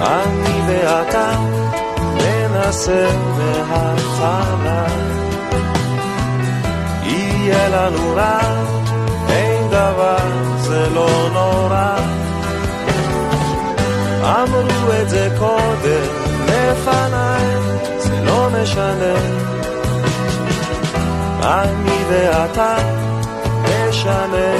אני ואתה ננסה מההתחלה. יהיה לנו רע, אין דבר, זה לא נורא. אמרו את זה קודם, לפניי, זה לא משנה. אני ואתה נשנה